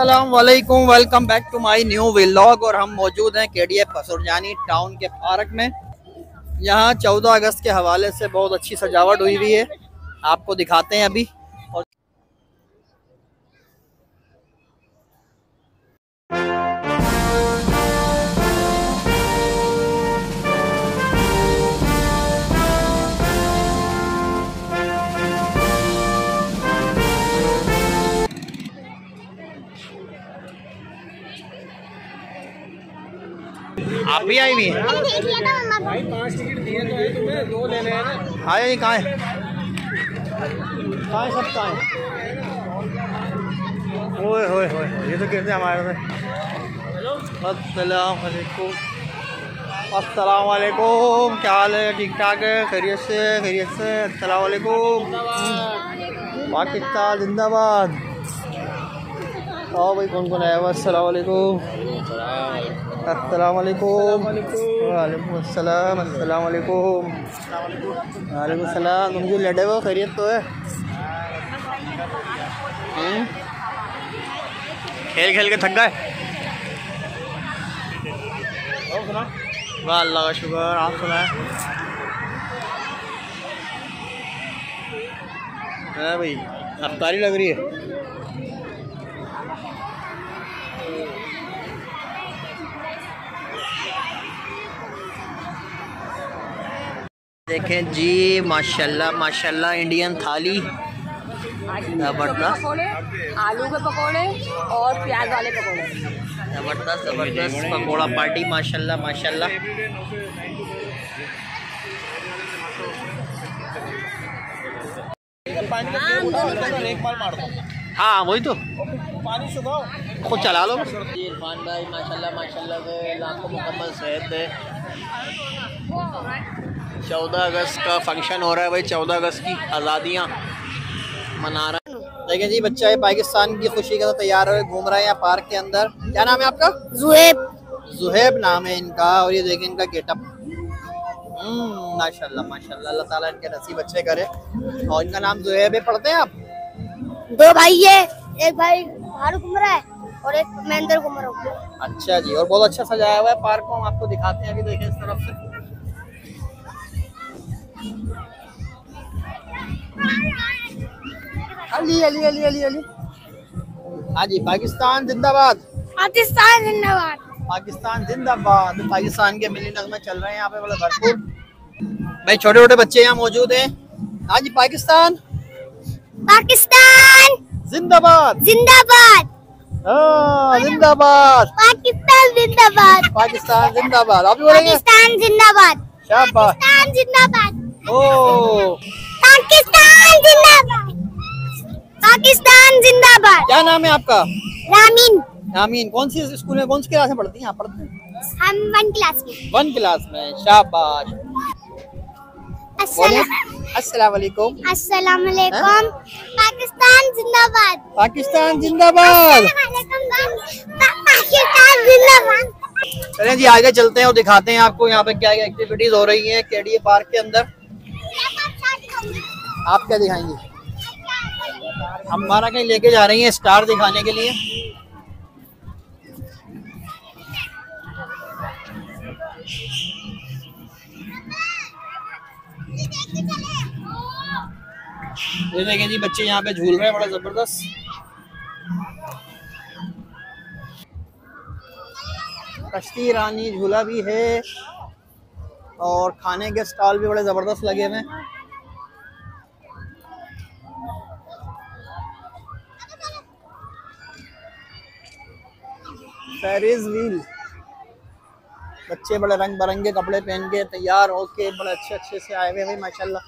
अस्सलाम वालेकुम back to my new vlog और हम मौजूद हैं के डी एफ़ टाउन के पार्क में। यहाँ चौदह अगस्त के हवाले से बहुत अच्छी सजावट हुई हुई है। आपको दिखाते हैं अभी। आप भी आई हुई हैं? भाई पाँच टिकट दिए तो है तुम्हें दो लेने हैं ना। हाँ कहाँ है? कहाँ है सब कहाँ है? ओए होए होए ये तो कहते हैं हमारे में अस्सलाम वालेकुम अस्सलाम वालेकुम क्या हाल है? ठीक ठाक है? खैरियत से खैरियत से। अस्सलाम वालेकुम पाकिस्तान जिंदाबाद। आओ भाई कौन कौन आया हुआ अस्सलाम वालेकुम अस्सलाम वालेकुम तुम जो लड़े हो खैरियत तो है। हम्म? खेल खेल के थक गए? वाह अल्लाह का शुक्र आप सुनाए है भाई अफ्तारी लग रही है। देखें जी माशाल्लाह माशाल्लाह इंडियन थाली। ज़बरदस्त। आलू के पकौड़े और प्याज वाले पकौड़े। ज़बरदस्त ज़बरदस्त। पकौड़ा पार्टी माशाल्लाह माशाल्लाह। हाँ वही तो। पानी खुद चला लो। इरफान भाई माशाल्लाह माशाल्लाह लाखों मुकम्मल सेहत है। चौदह अगस्त का फ़ंक्शन हो रहा है भाई चौदह अगस्त की आज़ादियाँ मना रहा है। देखिए जी बच्चा है पाकिस्तान की खुशी के साथ तैयार हुए घूम रहे हैं यहाँ पार्क के अंदर। क्या नाम है आपका? जुहेब। जुहेब नाम है इनका और ये देखिए इनका गेटअप। माशाल्लाह माशाल्लाह अल्लाह ताला इनके नसीब अच्छे करे। और इनका नाम जुहेब है पढ़ते हैं आप? दो भाई है एक भाई फारूक उमरा है और एक महेंद्र कुमार अच्छा जी और बहुत अच्छा सजाया हुआ है पार्क को हम आपको दिखाते हैं अभी देखें इस तरफ़ से। अली अली अली अली अली। हाँ जी पाकिस्तान जिंदाबाद। पाकिस्तान जिंदाबाद। पाकिस्तान जिंदाबाद। पाकिस्तान के मिली नगमे चल रहे हैं यहाँ पे बड़े भरपूर। भाई छोटे छोटे बच्चे यहाँ मौजूद हैं। हाँ जी पाकिस्तान। पाकिस्तान। जिंदाबाद। जिंदाबाद। हाँ जिंदाबाद। पाकिस्तान जिंदाबाद। पाकिस्तान जिंदाबाद। आप भी बोलेंगे? पाकिस्तान जिंदाबाद। शाबाश। पाकिस्तान जिंदाबाद। ओ पाकिस्तान जिंदाबाद। पाकिस्तान जिंदाबाद। क्या नाम है आपका? रामीन। आमीन कौन सी स्कूल में कौन सी क्लास में पढ़ती हैं? आप पढ़ते हैं। हम वन क्लास में। वन क्लास में शाबाश। अस्सलाम वालेकुम अस्सलाम वालेकुम। पाकिस्तान जिंदाबाद। पाकिस्तान जिंदाबाद। पाकिस्तान जिंदाबाद। चलें जी आगे चलते हैं और दिखाते हैं आपको यहाँ पे क्या क्या एक्टिविटीज़ हो रही हैं केडीए पार्क के अंदर। आप क्या दिखाएँगे? हमारा कहीं लेके जा रही हैं स्टार दिखाने के लिए। ये देखें जी, बच्चे यहाँ पे झूल रहे हैं, बड़ा ज़बरदस्त। कश्ती रानी झूला भी है और खाने के स्टॉल भी बड़े ज़बरदस्त लगे हुए हैं। फेरिस व्हील बच्चे बड़े रंग बिरंगे कपड़े पहन के तैयार होके बड़े अच्छे अच्छे से आए हुए भाई, माशाल्लाह।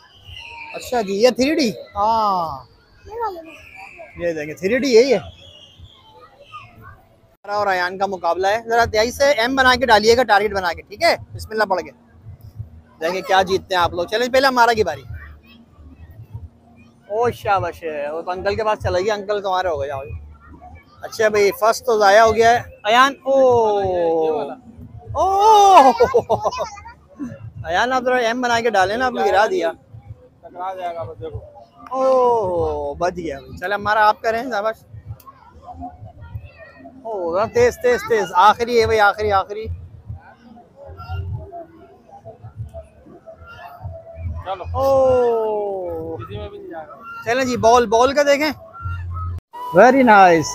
अच्छा जी, ये थ्री डी हाँ। ये देखें थ्री डी यही है और अयान का मुकाबला है। जरा तेईस से एम बना के डालिएगा टारगेट बना के, ठीक है? बिस्मिल्लाह पढ़ के। देखें क्या जीतते हैं आप लोग। चलें पहले हमारा की बारी। ओ शाबाश है। वो तो अंकल के पास चला गया, अंकल तुम्हारे हो गए। जाओ अच्छा भाई फ़र्स्ट तो ज़ाया हो गया है। अयान ओ। ओ। अयान आप जरा एम बना के डाले ना आपने गिरा दिया। टकरा ओ बच गया चल हमारा आप करें शाबाश। ओ तेज तेज तेज। आखिरी है भाई आखिरी आखिरी। चलो। ओ। चलें जी बॉल बॉल का देखें। वेरी नाइस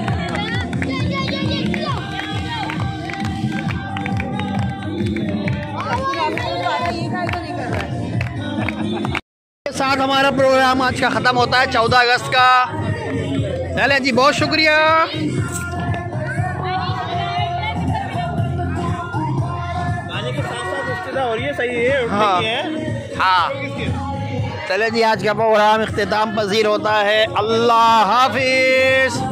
हमारा प्रोग्राम आज का ख़त्म होता है चौदह अगस्त का। चले जी बहुत शुक्रिया। हाँ हाँ चले जी आज का प्रोग्राम अख्ताम पजीर होता है। अल्लाह हाफिज़।